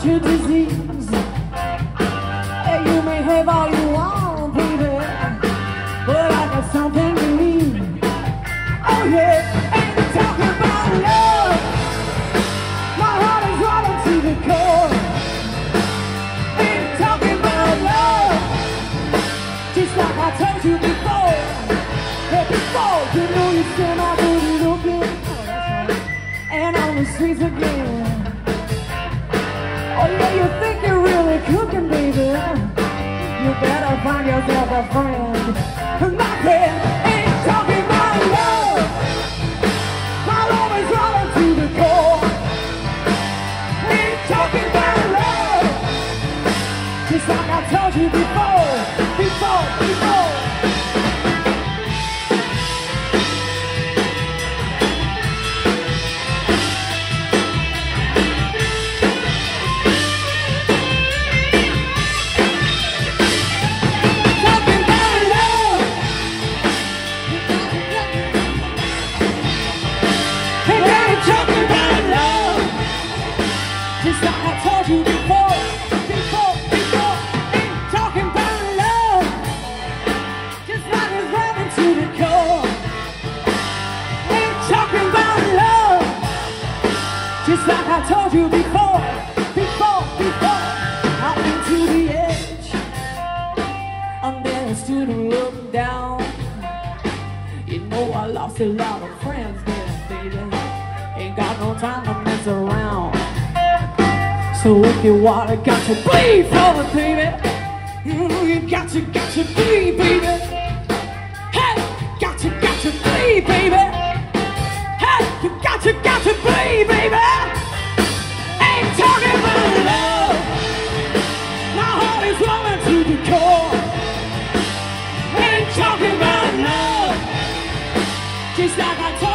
about your disease. Hey, you may have all you want, baby, but I got something to leave. Oh yeah, ain't talking about love. My heart is running to the core. Ain't talking about love. Just like I told you before. Hey, before you know you still my booty looking. And on the streets again. Oh yeah, you think you're really cooking, baby. You better find yourself a friend. My friend ain't talking about love. My love is running to the core. Ain't talking about love. Just like I told you before. You before, before, before. Ain't talking about love. Just like it's running to the core. Ain't talking about love. Just like I told you before, before, before. Out into the edge. And then I stood and looked down. You know I lost a lot of friends there, baby. Ain't got no time to mess around. So if you want it, got to bleed for it, baby. Mm, you got to, got to bleed, baby. Hey, got to, got to bleed, baby. Hey, you got to, got to bleed, baby. Ain't talking about love. My heart is warming to the core. Ain't talking about love. Just like I told